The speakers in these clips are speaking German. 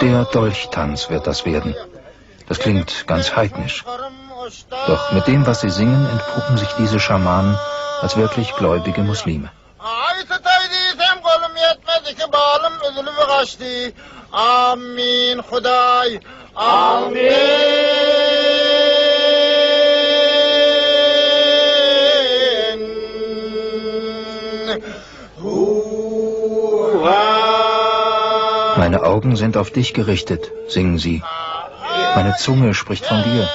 Der Dolchtanz wird das werden. Das klingt ganz heidnisch. Doch mit dem, was sie singen, entpuppen sich diese Schamanen als wirklich gläubige Muslime. Amin. Meine Augen sind auf dich gerichtet, singen sie. Meine Zunge spricht von dir.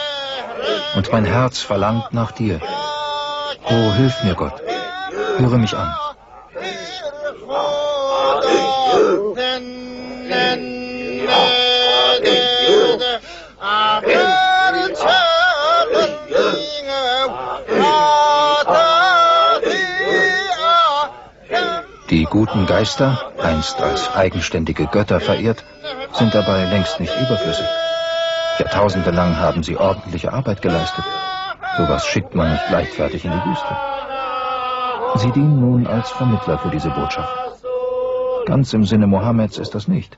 Und mein Herz verlangt nach dir. Oh, hilf mir, Gott. Höre mich an. Guten Geister, einst als eigenständige Götter verehrt, sind dabei längst nicht überflüssig. Jahrtausende lang haben sie ordentliche Arbeit geleistet. Sowas schickt man nicht leichtfertig in die Wüste. Sie dienen nun als Vermittler für diese Botschaft. Ganz im Sinne Mohammeds ist das nicht.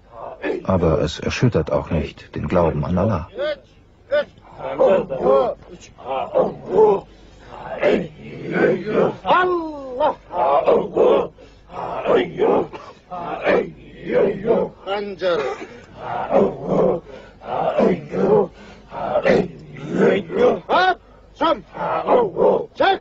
Aber es erschüttert auch nicht den Glauben an Allah. Allah! Pancar. Hop! Som! Çek!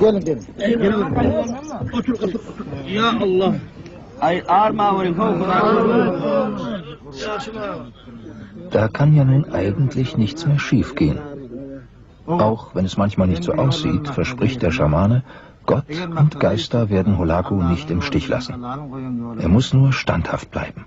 Gelin gelin. Gelin. Otur otur otur. Ya Allah. Da kann ja nun eigentlich nichts mehr schiefgehen. Auch wenn es manchmal nicht so aussieht, verspricht der Schamane, Gott und Geister werden Holaku nicht im Stich lassen. Er muss nur standhaft bleiben.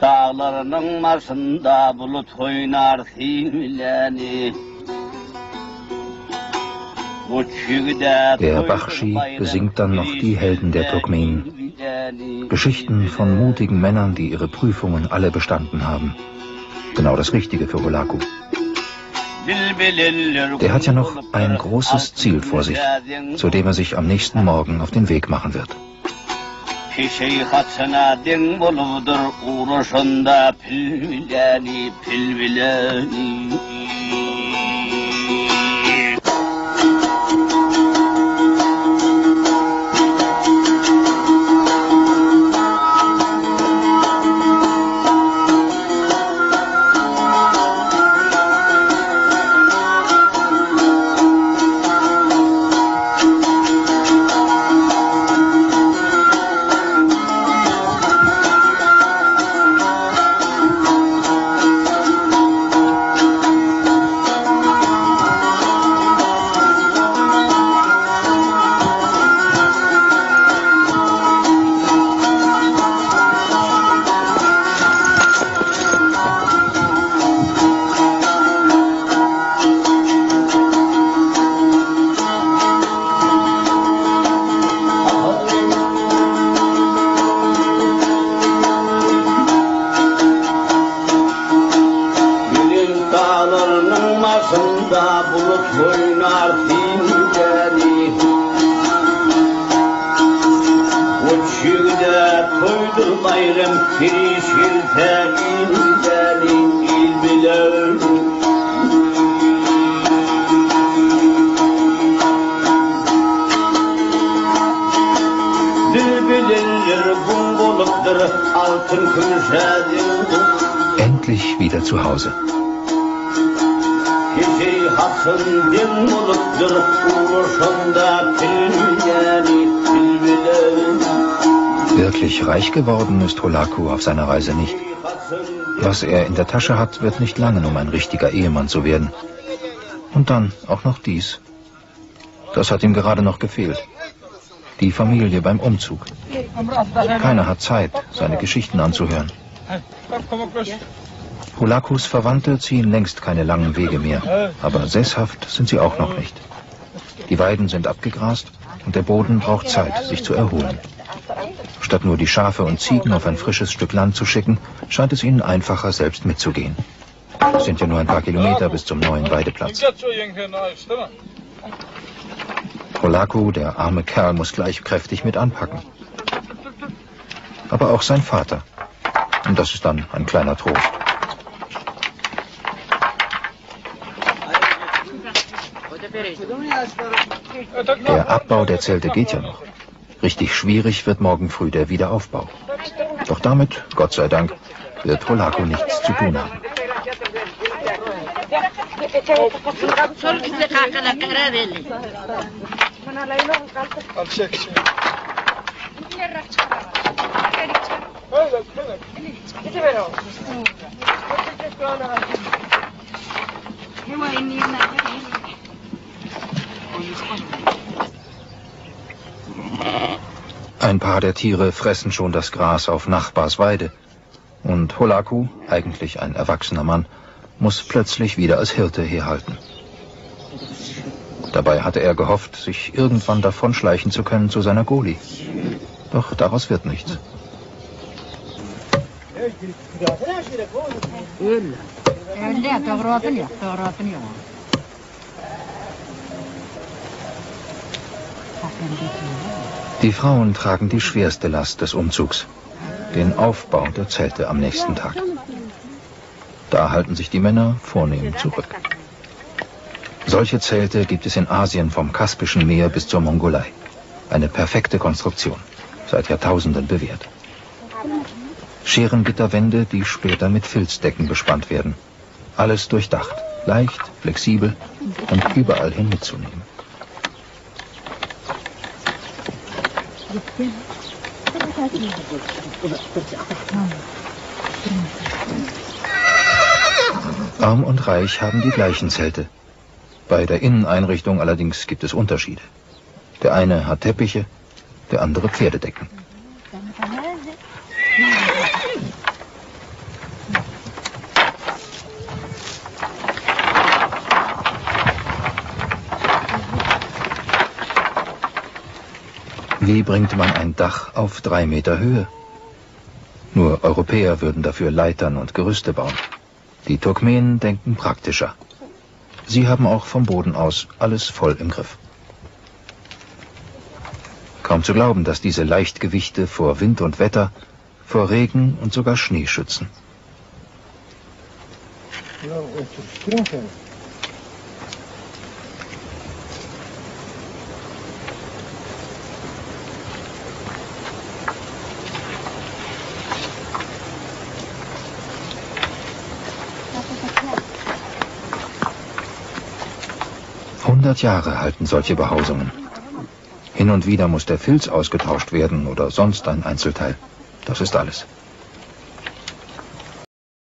Dağlarının başında bulut oynar himleni. Der Bachschi besingt dann noch die Helden der Turkmenen. Geschichten von mutigen Männern, die ihre Prüfungen alle bestanden haben. Genau das Richtige für Holaku. Der hat ja noch ein großes Ziel vor sich, zu dem er sich am nächsten Morgen auf den Weg machen wird. Şeyhatına din boludur uğraşında pil bileni pil bileni Endlich wieder zu Hause. Wirklich reich geworden ist Holaku auf seiner Reise nicht. Was er in der Tasche hat, wird nicht langen, um ein richtiger Ehemann zu werden. Und dann auch noch dies. Das hat ihm gerade noch gefehlt. Die Familie beim Umzug. Keiner hat Zeit, seine Geschichten anzuhören. Hulakus Verwandte ziehen längst keine langen Wege mehr, aber sesshaft sind sie auch noch nicht. Die Weiden sind abgegrast und der Boden braucht Zeit, sich zu erholen. Statt nur die Schafe und Ziegen auf ein frisches Stück Land zu schicken, scheint es ihnen einfacher, selbst mitzugehen. Es sind ja nur ein paar Kilometer bis zum neuen Weideplatz. Holaku, der arme Kerl, muss gleich kräftig mit anpacken. Aber auch sein Vater. Und das ist dann ein kleiner Trost. Der Abbau der Zelte geht ja noch. Richtig schwierig wird morgen früh der Wiederaufbau. Doch damit, Gott sei Dank, wird Holaku nichts zu tun haben. Ein paar der Tiere fressen schon das Gras auf Nachbars Weide. Und Holaku, eigentlich ein erwachsener Mann, muss plötzlich wieder als Hirte herhalten. Dabei hatte er gehofft, sich irgendwann davonschleichen zu können zu seiner Goli. Doch daraus wird nichts. Die Frauen tragen die schwerste Last des Umzugs, den Aufbau der Zelte am nächsten Tag. Da halten sich die Männer vornehm zurück. Solche Zelte gibt es in Asien vom Kaspischen Meer bis zur Mongolei. Eine perfekte Konstruktion, seit Jahrtausenden bewährt. Scherengitterwände, die später mit Filzdecken bespannt werden. Alles durchdacht, leicht, flexibel und überall hin mitzunehmen. Arm und Reich haben die gleichen Zelte. Bei der Inneneinrichtung allerdings gibt es Unterschiede. Der eine hat Teppiche, der andere Pferdedecken. Wie bringt man ein Dach auf drei Meter Höhe? Nur Europäer würden dafür Leitern und Gerüste bauen. Die Turkmenen denken praktischer. Sie haben auch vom Boden aus alles voll im Griff. Kaum zu glauben, dass diese Leichtgewichte vor Wind und Wetter, vor Regen und sogar Schnee schützen. 100 Jahre halten solche Behausungen. Hin und wieder muss der Filz ausgetauscht werden oder sonst ein Einzelteil. Das ist alles.